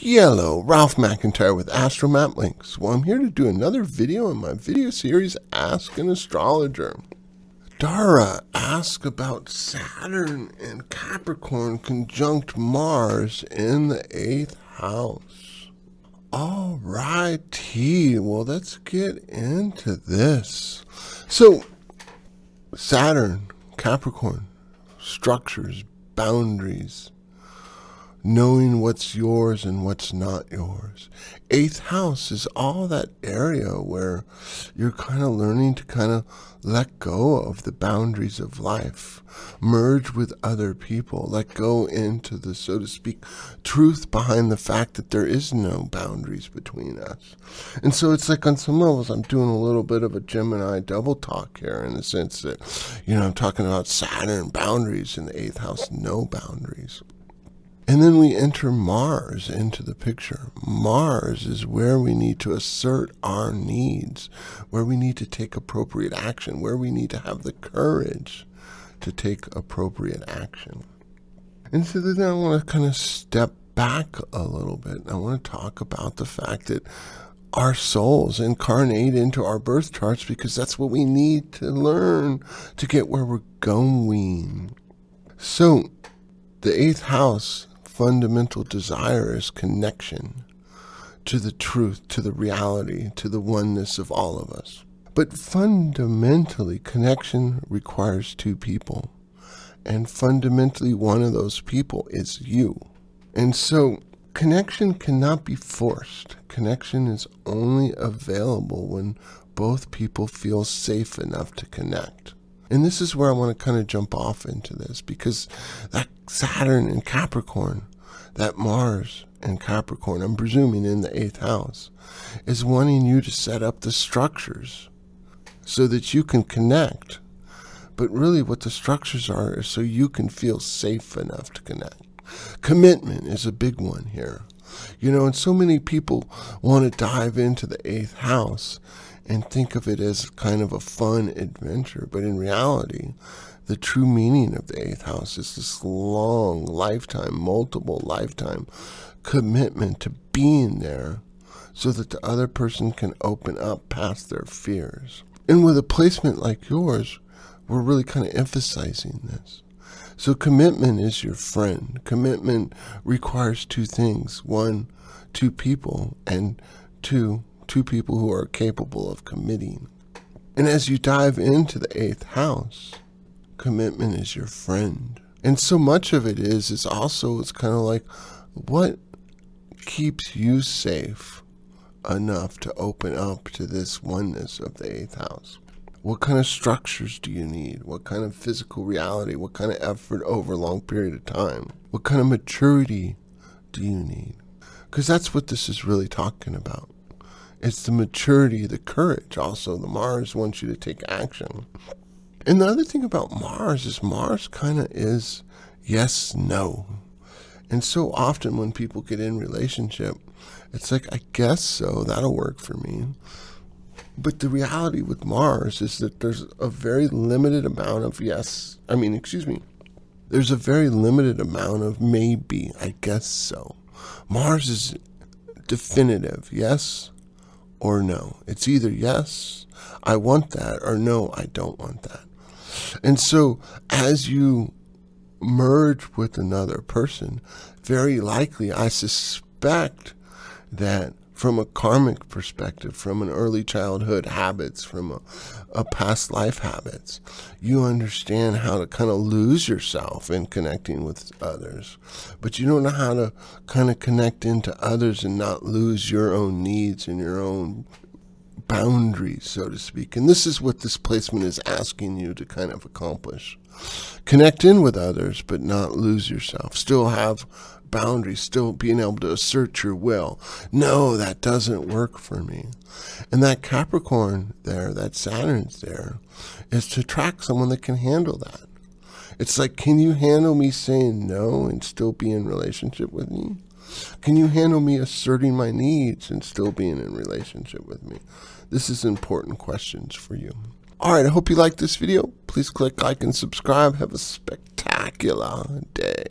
Yellow, Ralph MacIntyre with Astromap Links. Well, I'm here to do another video in my video series, Ask an Astrologer. Dara asked about Saturn and Capricorn conjunct Mars in the eighth house. All righty, well, let's get into this. So, Saturn, Capricorn, structures, boundaries, knowing what's yours and what's not yours. Eighth house is all that area where you're kind of learning to kind of let go of the boundaries of life, merge with other people, let go into the, so to speak, truth behind the fact that there is no boundaries between us. And so it's like on some levels, I'm doing a little bit of a Gemini double talk here in the sense that, you know, I'm talking about Saturn boundaries in the eighth house, no boundaries. And then we enter Mars into the picture. Mars is where we need to assert our needs, where we need to take appropriate action, where we need to have the courage to take appropriate action. And so then I want to kind of step back a little bit. I want to talk about the fact that our souls incarnate into our birth charts because that's what we need to learn to get where we're going. So, the eighth house fundamental desire is connection to the truth, to the reality, to the oneness of all of us. But fundamentally, connection requires two people. And fundamentally, one of those people is you. And so, connection cannot be forced. Connection is only available when both people feel safe enough to connect. And this is where I want to kind of jump off into this because that Saturn and Capricorn, that Mars and Capricorn, I'm presuming in the eighth house, is wanting you to set up the structures so that you can connect. But really, what the structures are is so you can feel safe enough to connect. Commitment is a big one here. You know, and so many people want to dive into the eighth house and think of it as kind of a fun adventure. But in reality, the true meaning of the eighth house is this long lifetime, multiple lifetime commitment to being there so that the other person can open up past their fears. And with a placement like yours, we're really kind of emphasizing this. So commitment is your friend. Commitment requires two things. One, two people, and two, two people who are capable of committing. And as you dive into the eighth house, commitment is your friend. And so much of it is, is also, it's kind of like, what keeps you safe enough to open up to this oneness of the eighth house? What kind of structures do you need? What kind of physical reality? What kind of effort over a long period of time? What kind of maturity do you need? Because that's what this is really talking about. It's the maturity, the courage. Also, the Mars wants you to take action. And the other thing about Mars is Mars kind of is yes, no. And so often when people get in relationship, it's like, I guess so, that'll work for me. But the reality with Mars is that there's a very limited amount of yes, I mean, excuse me, there's a very limited amount of maybe, I guess so. Mars is definitive, yes or no. It's either yes, I want that, or no, I don't want that. And so as you merge with another person, very likely, I suspect that from a karmic perspective, from an early childhood habits, from a, a, past life habits, you understand how to kind of lose yourself in connecting with others. But you don't know how to kind of connect into others and not lose your own needs and your own boundaries, so to speak. And this is what this placement is asking you to kind of accomplish. Connect in with others, but not lose yourself. Still have boundaries, still being able to assert your will. No, that doesn't work for me. And that Capricorn there, that Saturn's there, is to attract someone that can handle that. It's like, can you handle me saying no and still be in relationship with me? Can you handle me asserting my needs and still being in relationship with me? This is important questions for you. All right, I hope you liked this video. Please click like and subscribe. Have a spectacular day.